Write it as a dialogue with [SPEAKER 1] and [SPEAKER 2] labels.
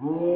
[SPEAKER 1] mu